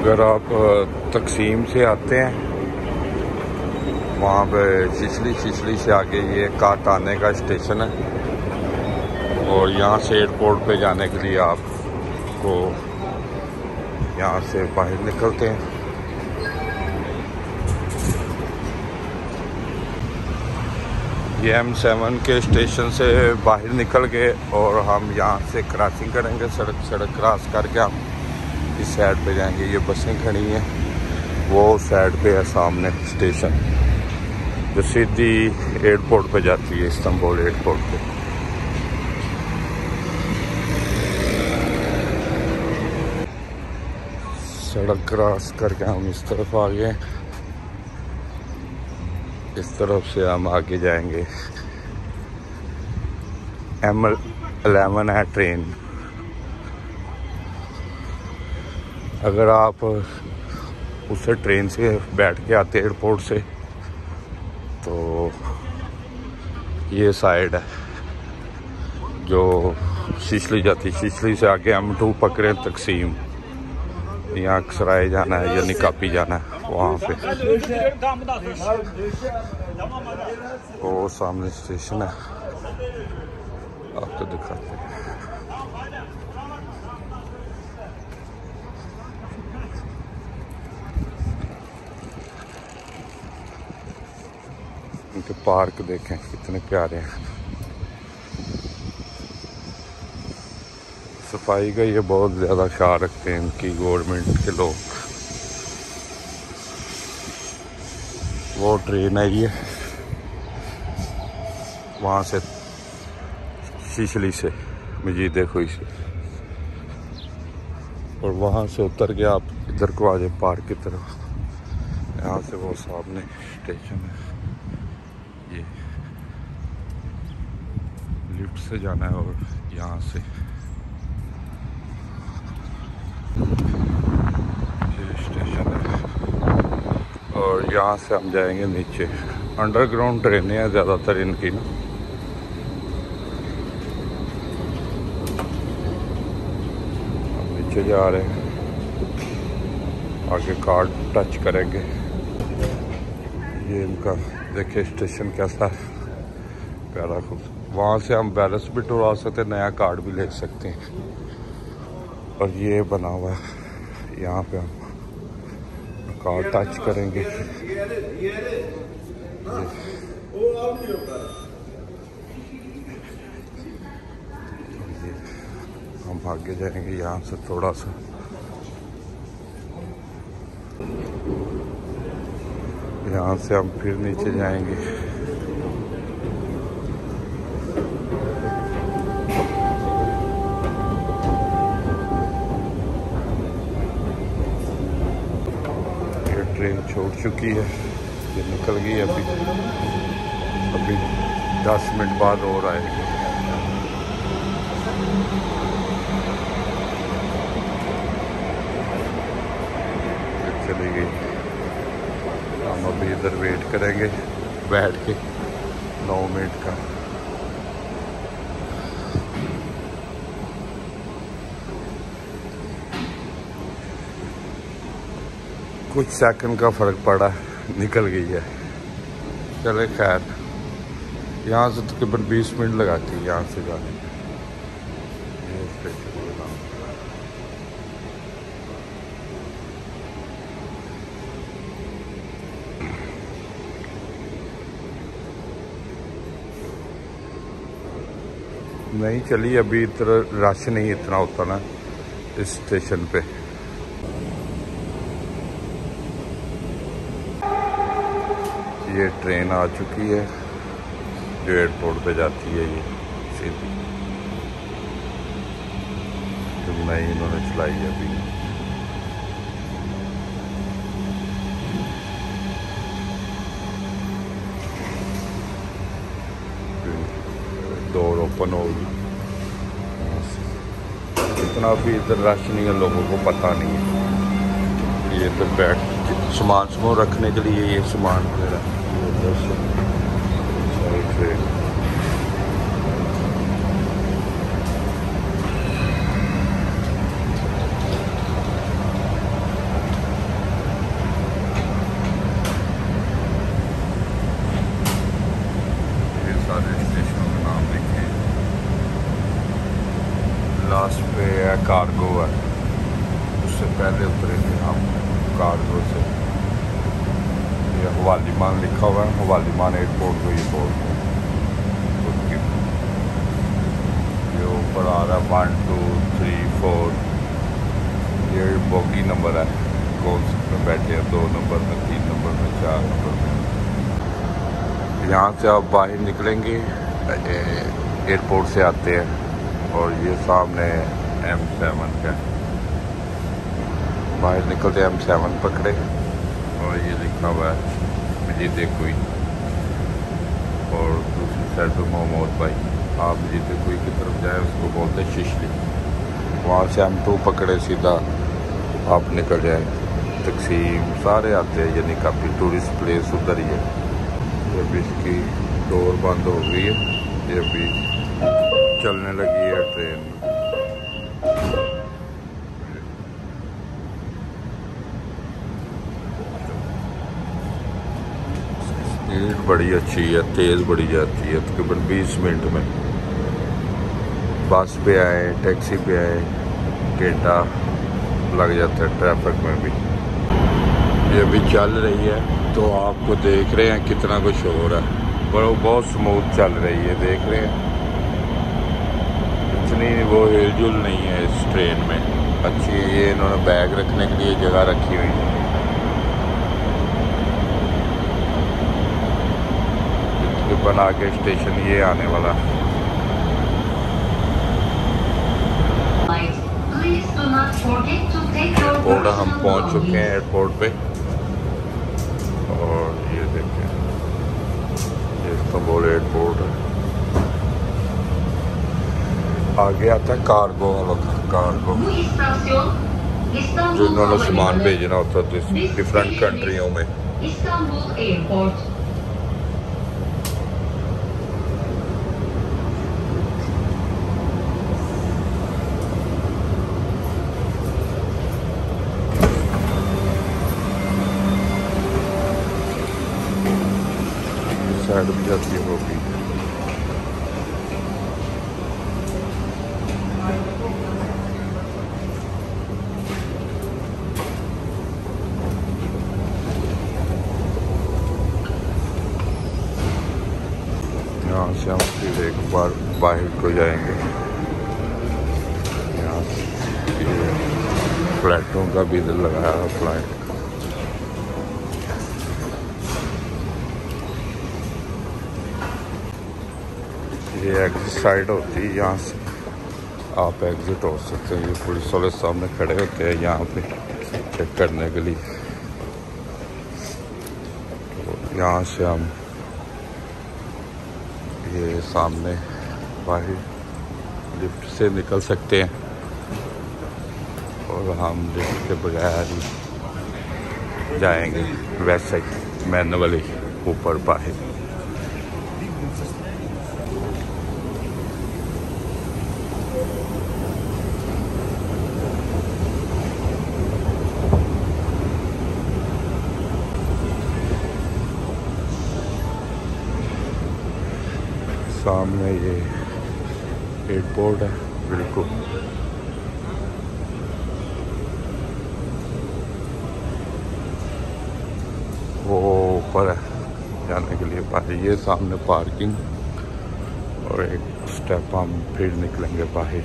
अगर आप तकसीम से आते हैं, वहाँ पे शिशली शिशली से आगे ये काटाने का स्टेशन है, और यहाँ से एयरपोर्ट पे जाने के लिए आपको यहाँ से बाहर निकलते हैं। ये एम सेवन के स्टेशन से बाहर निकल गए, और हम यहाँ से क्रॉसिंग करेंगे, सड़क सड़क क्रॉस करके हम इस साइड पे जाएँगे। ये बसें खड़ी हैं। वो साइड पे है सामने स्टेशन जो सीधी एयरपोर्ट पे जाती है, इस्तांबुल एयरपोर्ट पे। सड़क क्रॉस करके हम इस तरफ़ आ गए। इस तरफ़ से हम आगे जाएँगे। एम एलेवन है ट्रेन अगर आप उसे ट्रेन से बैठ के आते एयरपोर्ट से तो ये साइड है, जो शिशली जाती शिशली से आगे हम टू पकड़े तकसीम। यहाँ सराय जाना है या निकापी जाना है, वहाँ पे। वो सामने स्टेशन है। आपको दिखाते हैं। इनके पार्क देखें, कितने प्यारे हैं। सफ़ाई का ये बहुत ज़्यादा ख्याल रखते हैं इनकी गवर्नमेंट के लोग। वो ट्रेन है ये। वहाँ से शीशली से मजीद खुई से। और वहाँ से उतर के आप इधर को आ जाए, पार्क की तरफ़। यहाँ से वो सामने स्टेशन है ये लिफ्ट से जाना है और यहाँ से। स्टेशन है। और यहाँ से हम जाएँगे नीचे। अंडरग्राउंड ट्रेनें हैं ज़्यादातर इनकी ना। नीचे जा रहे हैं। आगे कार्ड टच करेंगे। ये इनका, देखिए स्टेशन कैसा है। प्यारा खुद वहाँ से हम बैलेंस भी टुरा सकते हैं, नया कार्ड भी ले सकते हैं। और ये बना हुआ है, यहाँ पे हम कार्ड टच करेंगे। हम आगे जाएँगे यहाँ से थोड़ा सा। यहाँ से हम फिर नीचे जाएँगे। ट्रेन छोड़ चुकी है ये निकल गई अभी। अभी दस मिनट बाद और आएगी। चली गई। हम अभी इधर वेट करेंगे, बैठ के नौ मिनट का। कुछ सेकंड का फ़र्क पड़ा, निकल गई है। चले खैर, यहाँ से तकरीबन बीस मिनट लगाती है यहाँ से जाने। नहीं चली, अभी इतना रश नहीं, इतना होता ना, इस स्टेशन पे। ये ट्रेन आ चुकी है। जो एयरपोर्ट पे जाती है ये, सीधी। जो नई इन्होंने चलाई है अभी डोर ओपन होगी इतना भी इधर रश नहीं है, लोगों को पता नहीं है। ये इधर बैठ सामान समूह रखने के लिए ये सामान वगैरह। लास्ट पे है कार्गो है। उससे पहले उतरे थे हम। कार्गो से। ये हवालीमान लिखा हुआ है हवालीमान एयरपोर्ट को ये बोलते हैं ये ऊपर आ रहा है वन टू थ्री फोर ये बोगी नंबर है। से में बैठे हैं, दो नंबर में, तीन नंबर में, चार नंबर में। यहाँ से आप बाहर निकलेंगे एयरपोर्ट से आते हैं और ये सामने एम सेवन का बाहर निकलते एम सेवन पकड़े। और ये लिखा हुआ है मजीद कोई और दूसरी साइड पे मोहम्मद भाई, आप मजीद कोई की तरफ़ जाए, उसको बोलते हैं शिशली। वहाँ से हम टू पकड़े सीधा, आप निकल जाए। तकसीम, सारे आते हैं, यानी काफ़ी टूरिस्ट प्लेस उधर ही है। जब इसकी डोर बंद हो गई है ये भी चलने लगी है ट्रेन स्पीड बड़ी अच्छी है, तेज़ बड़ी जाती है, तकरीबन 20 मिनट में। बस पे आए, टैक्सी पे आए, घंटा लग जाता है ट्रैफ़िक में भी। ये भी चल रही है तो आपको देख रहे हैं कितना कुछ हो रहा है। पर वो बहुत स्मूथ चल रही है, देख रहे हैं। इतनी वो हिलजुल नहीं है इस ट्रेन में। अच्छी, ये इन्होंने बैग रखने के लिए जगह रखी हुई है। बना के स्टेशन ये आने वाला एयरपोर्ट हम पहुँच चुके हैं एयरपोर्ट पे। और ये देखें ये इस्तांबुल एयरपोर्ट है। आगे आता है कार्गो वाला कार्गो। जो इन्होंने सामान भेजना होता है डिफरेंट कंट्रियों में। भी जाती है। होगी यहाँ से हम फिर एक बार बाहर को जाएँगे। यहाँ फ्लैटों का भी इधर लगाया है फ़्लाइट ये एग्जिट साइड होती है, यहाँ से आप एग्जिट हो सकते हैं। ये पुलिस वाले सामने खड़े होते हैं यहाँ पे चेक करने के लिए। तो यहाँ से हम ये सामने बाहर लिफ्ट से निकल सकते हैं। और हम लिफ्ट के बगैर ही जाएँगे, वैसे मैनुअली ऊपर बाहर। सामने ये एयरपोर्ट है, बिल्कुल। वो ऊपर है, जाने के लिए बाहर। ये सामने पार्किंग और एक स्टेप हम फिर निकलेंगे बाहर।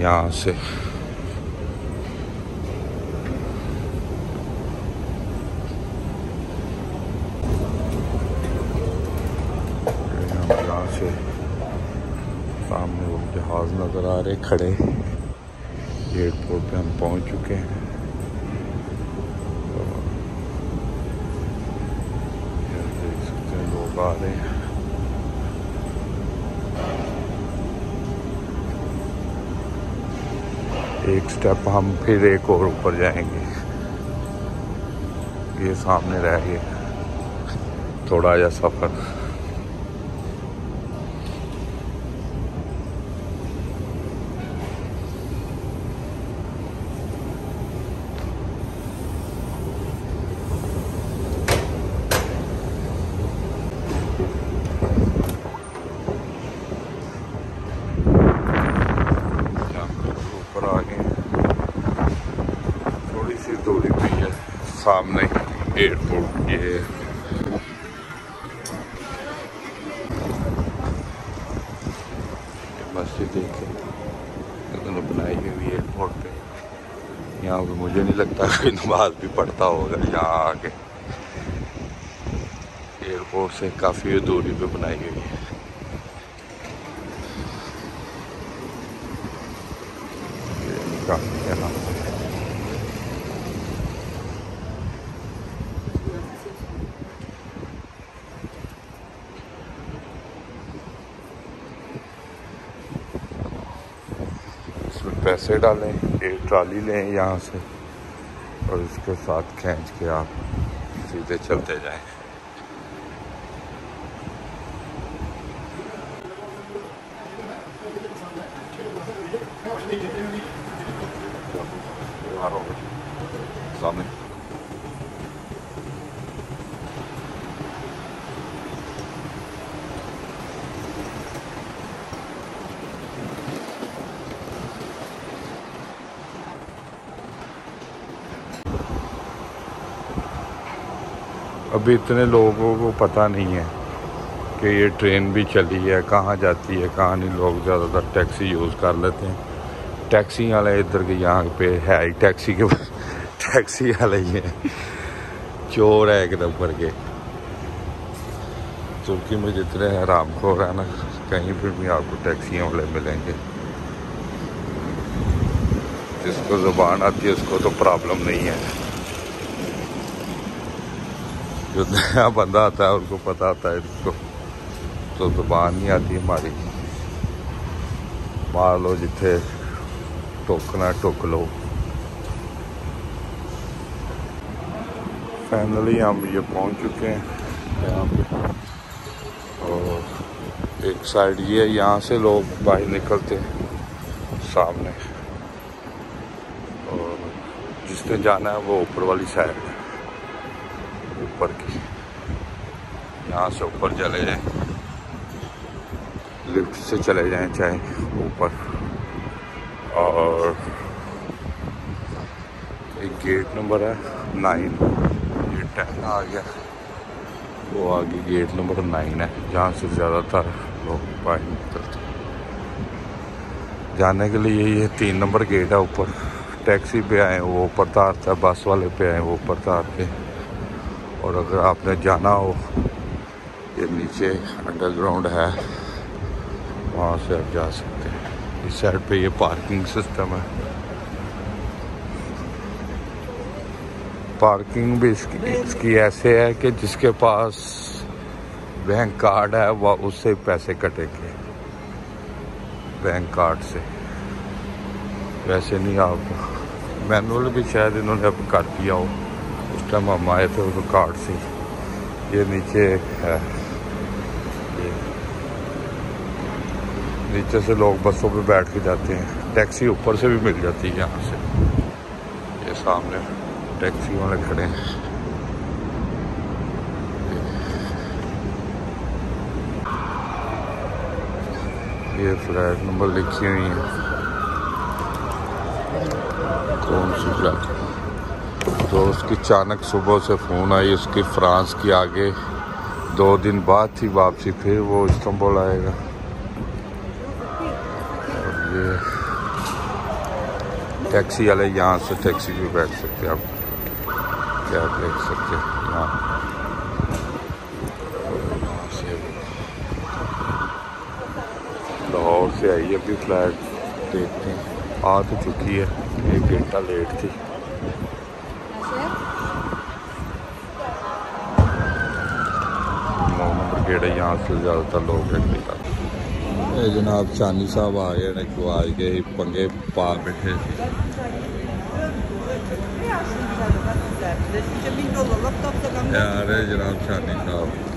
यहाँ से से सामने वो जहाज़ नज़र आ रहे, खड़े। एयरपोर्ट पे हम पहुँच चुके हैं। हैं एक स्टेप हम फिर एक और ऊपर जाएँगे। ये सामने रह गया। थोड़ा या सफ़र ऊपर आ गए हैं। थोड़ी सी दूरी पे ही है सामने एयरपोर्ट ये है। मस्जिद देखे बनाई हुई एयरपोर्ट पे यहाँ पे मुझे नहीं लगता कोई नमाज़ भी पढ़ता होगा यहाँ आके एयरपोर्ट से काफ़ी दूरी पे बनाई हुई है काफ़ी है? इसमें पैसे डालें, एक ट्राली लें यहाँ से और इसके साथ खींच के आप सीधे चलते जाएँ। सामने। अभी इतने लोगों को पता नहीं है कि ये ट्रेन भी चली है, कहाँ जाती है, कहाँ नहीं। लोग ज़्यादातर टैक्सी यूज़ कर लेते हैं। टैक्सी वाले इधर के यहाँ पे है ही, टैक्सी के टैक्सी वाले ही है। चोर है एकदम नंबर के तुर्की में जितने हराम खोर है ना, कहीं पर भी आपको टैक्सियों वाले मिलेंगे। जिसको ज़ुबान आती है, उसको तो प्रॉब्लम नहीं है। जो नया बंदा आता है उनको पता आता है इसको तो ज़ुबान नहीं आती हमारी। मार लो जिथे टोकना टोक लो। फाइनली हम ये पहुँच चुके हैं। यहाँ पे। और एक साइड ये है, यहाँ से लोग बाहर निकलते हैं सामने। और जिसने जाना है वो ऊपर वाली साइड ऊपर की। यहाँ से ऊपर चले जाएँ। लिफ्ट से चले जाएँ, चाहे ऊपर। और एक गेट नंबर है नाइन ये टेन आ गया। वो आगे गेट नंबर नाइन है, जहाँ से ज़्यादातर लोग बाहर निकलते जाने के लिए ये तीन नंबर गेट है ऊपर। टैक्सी पे आए, वो ऊपर तारता है बस वाले पे आए, वो ऊपर तारते हैं और अगर आपने जाना हो, ये नीचे अंडरग्राउंड है, वहाँ से आप जा सकते हैं। इस साइड पे ये पार्किंग सिस्टम है। पार्किंग भी इसकी इसकी ऐसे है कि जिसके पास बैंक कार्ड है, वह उससे पैसे कटेंगे। बैंक कार्ड से। वैसे नहीं आप, मैनुअल भी शायद इन्होंने अब कर दिया हो। उस टाइम हम आए थे तो कार्ड से ये नीचे है। ये। नीचे से लोग बसों पे बैठ के जाते हैं। टैक्सी ऊपर से भी मिल जाती है यहाँ से। ये सामने टैक्सी वाले खड़े हैं। ये फ्लैट नंबर लिखी हुई है। कौन सी फ्लैट? तो उसकी अचानक सुबह से फ़ोन आई, उसकी फ्रांस की आगे। दो दिन बाद थी वापसी, फिर वो इस्तांबुल आएगा। ये टैक्सी वाले यहाँ से टैक्सी भी बैठ सकते हैं आप। कैब देख सकते हैं? यहाँ। लाहौर से आई अभी फ्लैट देखते हैं। आ तो चुकी है, एक घंटा लेट थी। गेट है यहाँ से ज़्यादातर लोग हैं। ये जनाब चानी साहब आ गए ने को आज गए? पंगे पा बैठे। यार जनाब चानी साहब।